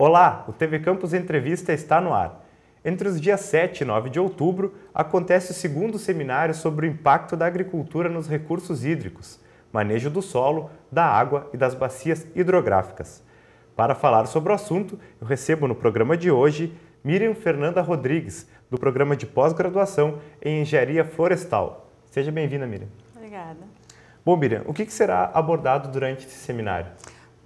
Olá, o TV Campus Entrevista está no ar. Entre os dias 7 e 9 de outubro, acontece o segundo seminário sobre o impacto da agricultura nos recursos hídricos, manejo do solo, da água e das bacias hidrográficas. Para falar sobre o assunto, eu recebo no programa de hoje Miriam Fernanda Rodrigues, do programa de pós-graduação em Engenharia Florestal. Seja bem-vinda, Miriam. Obrigada. Bom, Miriam, o que será abordado durante esse seminário?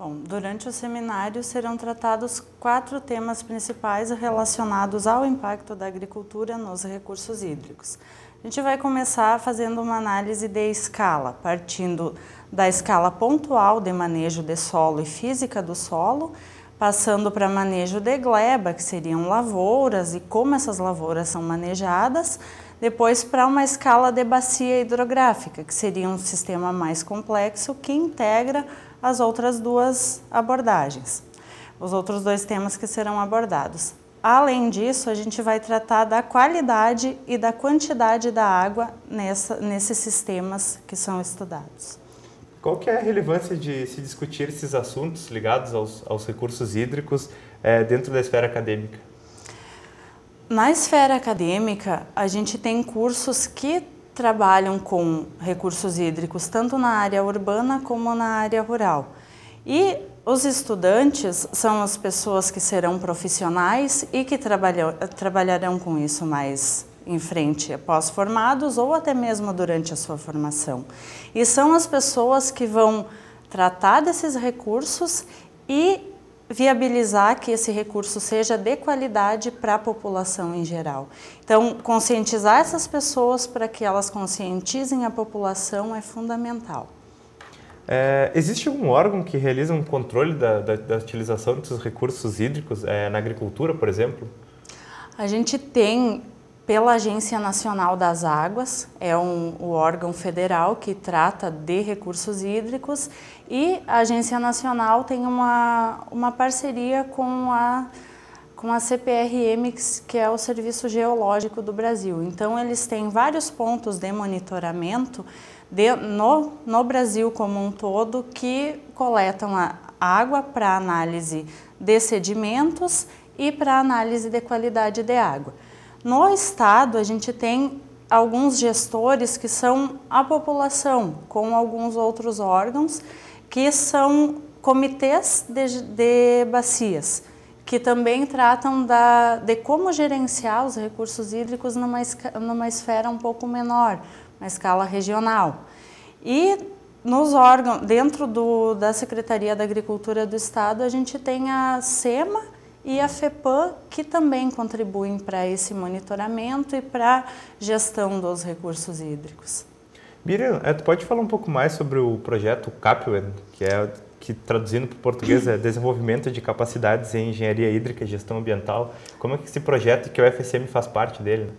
Bom, durante o seminário serão tratados quatro temas principais relacionados ao impacto da agricultura nos recursos hídricos. A gente vai começar fazendo uma análise de escala, partindo da escala pontual de manejo de solo e física do solo, passando para manejo de gleba, que seriam lavouras e como essas lavouras são manejadas, depois para uma escala de bacia hidrográfica, que seria um sistema mais complexo que integra as outras duas abordagens, os outros dois temas que serão abordados. Além disso, a gente vai tratar da qualidade e da quantidade da água nessa, nesses sistemas que são estudados. Qual que é a relevância de se discutir esses assuntos ligados aos, aos recursos hídricos é, dentro da esfera acadêmica? Na esfera acadêmica, a gente tem cursos que trabalham com recursos hídricos tanto na área urbana como na área rural. E os estudantes são as pessoas que serão profissionais e que trabalharão com isso mais em frente após formados ou até mesmo durante a sua formação. E são as pessoas que vão tratar desses recursos e viabilizar que esse recurso seja de qualidade para a população em geral. Então, conscientizar essas pessoas para que elas conscientizem a população é fundamental. É, existe algum órgão que realiza um controle da, da, da utilização desses recursos hídricos é, na agricultura, por exemplo? A gente tem pela Agência Nacional das Águas, é um, o órgão federal que trata de recursos hídricos, e a Agência Nacional tem uma, uma parceria com a, com a CPRM, que é o Serviço Geológico do Brasil. Então, eles têm vários pontos de monitoramento de, no, no Brasil como um todo que coletam a água para análise de sedimentos e para análise de qualidade de água. No estado, a gente tem alguns gestores que são a população, com alguns outros órgãos, que são comitês de, de bacias, que também tratam da, de como gerenciar os recursos hídricos numa, numa esfera um pouco menor, uma escala regional. E nos órgãos, dentro do, da Secretaria da Agricultura do Estado, a gente tem a SEMA, e a FEPAM, que também contribuem para esse monitoramento e para a gestão dos recursos hídricos. Miriam, é, tu pode falar um pouco mais sobre o projeto CAPWEN, que é que traduzindo para o português é Desenvolvimento de Capacidades em Engenharia Hídrica e Gestão Ambiental. Como é que esse projeto que o FSM faz parte dele?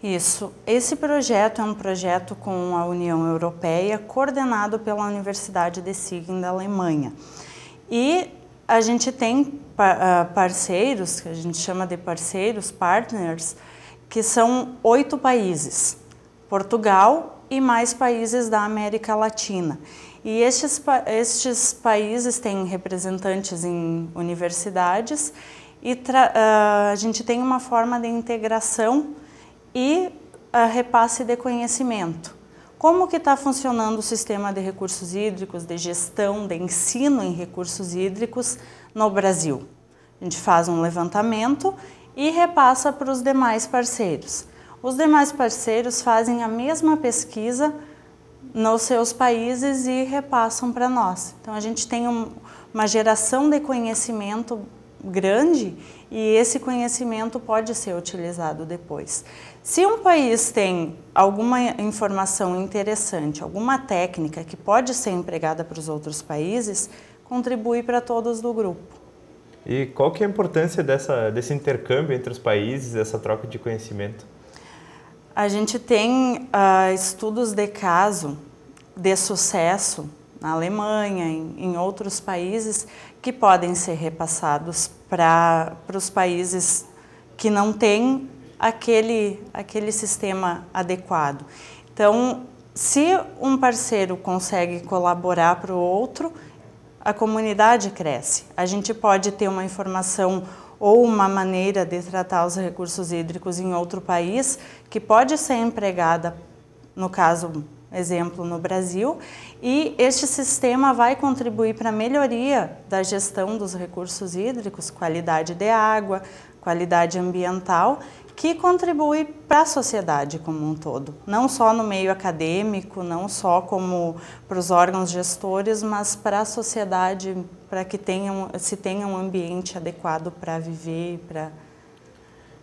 Isso. Esse projeto é um projeto com a União Europeia, coordenado pela Universidade de Siegen da Alemanha. E a gente tem ah, parceiros, que a gente chama de parceiros, partners, que são oito países, Portugal e mais países da América Latina. E estes, estes países têm representantes em universidades e uh, a gente tem uma forma de integração e uh, repasse de conhecimento. Como que está funcionando o sistema de recursos hídricos, de gestão, de ensino em recursos hídricos no Brasil? A gente faz um levantamento e repassa para os demais parceiros. Os demais parceiros fazem a mesma pesquisa nos seus países e repassam para nós. Então a gente tem um, uma geração de conhecimento grande e esse conhecimento pode ser utilizado depois. Se um país tem alguma informação interessante, alguma técnica que pode ser empregada para os outros países, contribui para todos do grupo. E qual que é a importância dessa, desse intercâmbio entre os países, essa troca de conhecimento? A gente tem uh, estudos de caso de sucesso na Alemanha, em, em outros países, que podem ser repassados para os países que não têm aquele, aquele sistema adequado. Então, se um parceiro consegue colaborar para o outro, a comunidade cresce. A gente pode ter uma informação ou uma maneira de tratar os recursos hídricos em outro país que pode ser empregada, no caso, exemplo, no Brasil, e este sistema vai contribuir para a melhoria da gestão dos recursos hídricos, qualidade de água, qualidade ambiental que contribui para a sociedade como um todo, não só no meio acadêmico, não só como para os órgãos gestores, mas para a sociedade, para que tenham, se tenha um ambiente adequado para viver, para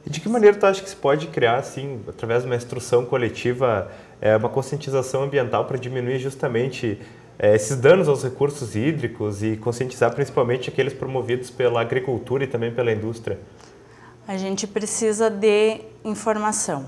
e de que maneira tu acha que se pode criar, assim, através de uma instrução coletiva, é, uma conscientização ambiental para diminuir justamente é, esses danos aos recursos hídricos e conscientizar principalmente aqueles promovidos pela agricultura e também pela indústria? a gente precisa de informação.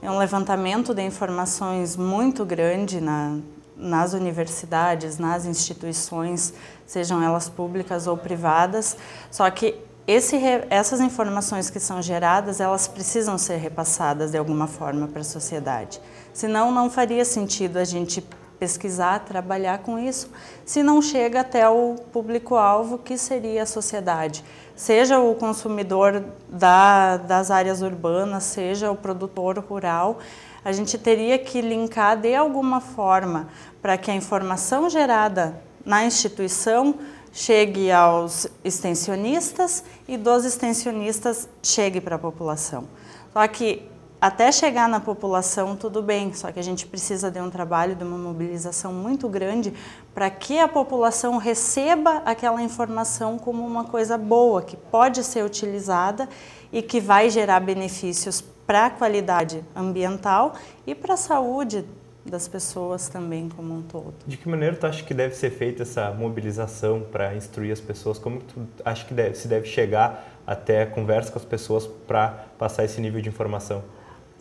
É um levantamento de informações muito grande na, nas universidades, nas instituições, sejam elas públicas ou privadas, só que esse, essas informações que são geradas, elas precisam ser repassadas de alguma forma para a sociedade. Senão, não faria sentido a gente pesquisar, trabalhar com isso, se não chega até o público-alvo, que seria a sociedade. Seja o consumidor da, das áreas urbanas, seja o produtor rural, a gente teria que linkar de alguma forma para que a informação gerada na instituição chegue aos extensionistas e dos extensionistas chegue para a população. Só que até chegar na população, tudo bem, só que a gente precisa de um trabalho, de uma mobilização muito grande para que a população receba aquela informação como uma coisa boa, que pode ser utilizada e que vai gerar benefícios para a qualidade ambiental e para a saúde das pessoas também como um todo. De que maneira tu acha que deve ser feita essa mobilização para instruir as pessoas? Como tu acha que deve, se deve chegar até a conversa com as pessoas para passar esse nível de informação?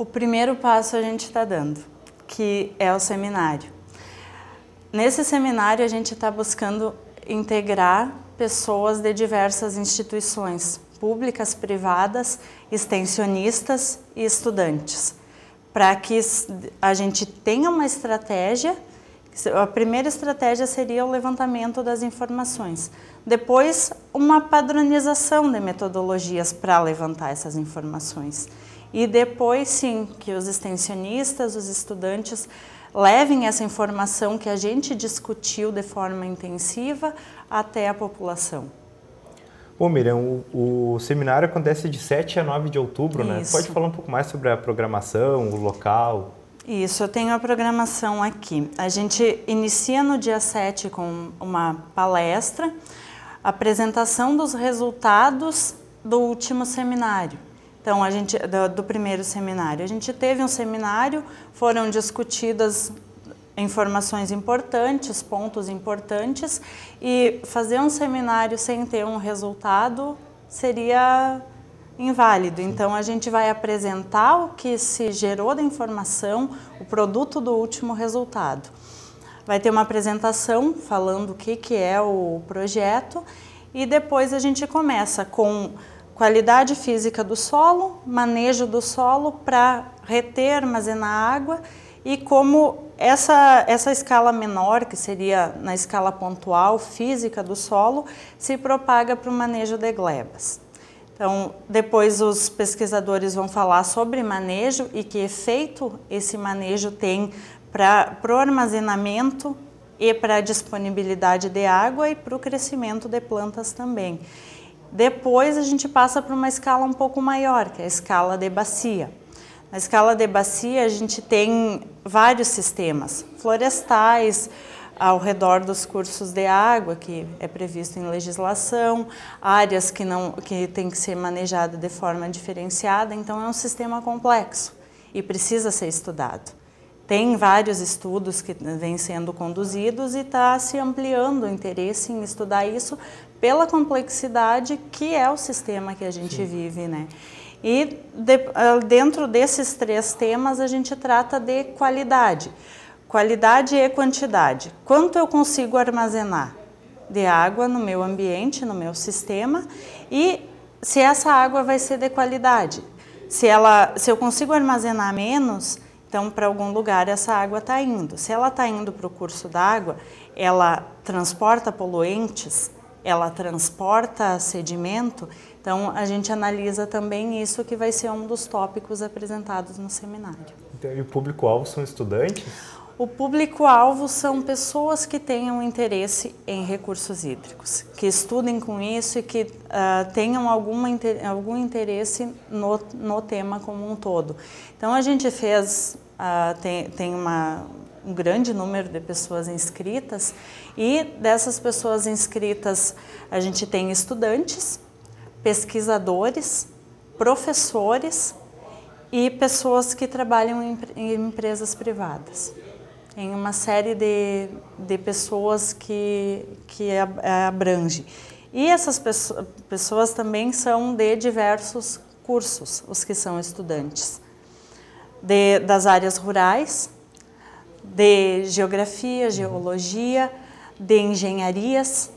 O primeiro passo a gente está dando, que é o seminário. Nesse seminário a gente está buscando integrar pessoas de diversas instituições, públicas, privadas, extensionistas e estudantes, para que a gente tenha uma estratégia. A primeira estratégia seria o levantamento das informações. Depois, uma padronização de metodologias para levantar essas informações. E depois, sim, que os extensionistas, os estudantes levem essa informação que a gente discutiu de forma intensiva até a população. Bom, Miriam, o, o, seminário acontece de 7 a 9 de outubro, Isso. né? Pode falar um pouco mais sobre a programação, o local? Isso, eu tenho a programação aqui. A gente inicia no dia 7 com uma palestra, apresentação dos resultados do último seminário. Então, a gente, do, do, primeiro seminário. A gente teve um seminário, foram discutidas informações importantes, pontos importantes, e fazer um seminário sem ter um resultado seria inválido. Então, a gente vai apresentar o que se gerou da informação, o produto do último resultado. Vai ter uma apresentação falando o que, que é o projeto e depois a gente começa com qualidade física do solo, manejo do solo para reter, armazenar água e como essa, essa escala menor, que seria na escala pontual física do solo, se propaga para o manejo de glebas. Então, depois os pesquisadores vão falar sobre manejo e que efeito esse manejo tem para o armazenamento e para a disponibilidade de água e para o crescimento de plantas também. Depois a gente passa para uma escala um pouco maior, que é a escala de bacia. Na escala de bacia a gente tem vários sistemas florestais ao redor dos cursos de água, que é previsto em legislação, áreas que não que tem que ser manejada de forma diferenciada, então é um sistema complexo e precisa ser estudado. Tem vários estudos que vêm sendo conduzidos e está se ampliando o interesse em estudar isso pela complexidade que é o sistema que a gente Sim. vive, né? E de, ah, dentro desses três temas a gente trata de qualidade. Qualidade e quantidade. Quanto eu consigo armazenar de água no meu ambiente, no meu sistema e se essa água vai ser de qualidade. Se, ela, se eu consigo armazenar menos, Então, para algum lugar essa água está indo. Se ela está indo para o curso d'água, ela transporta poluentes, ela transporta sedimento. Então, a gente analisa também isso, que vai ser um dos tópicos apresentados no seminário. Então, e o público-alvo são estudantes? O público-alvo são pessoas que tenham interesse em recursos hídricos, que estudem com isso e que uh, tenham alguma, algum interesse no, no tema como um todo. Então a gente fez, uh, tem, tem uma, um grande número de pessoas inscritas e dessas pessoas inscritas a gente tem estudantes, pesquisadores, professores e pessoas que trabalham em, em empresas privadas em uma série de, de pessoas que, que abrange. E essas pessoas, pessoas também são de diversos cursos, os que são estudantes. De, das áreas rurais, de geografia, geologia, de engenharias,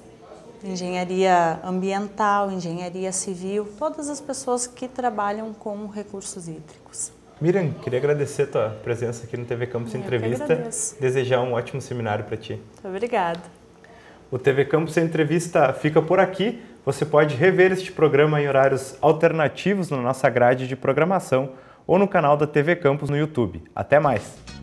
engenharia ambiental, engenharia civil, todas as pessoas que trabalham com recursos hídricos. Miriam, queria agradecer a tua presença aqui no TV Campus Eu Entrevista. Desejar um ótimo seminário para ti. Muito obrigada. O TV Campus Entrevista fica por aqui. Você pode rever este programa em horários alternativos na nossa grade de programação ou no canal da TV Campus no YouTube. Até mais!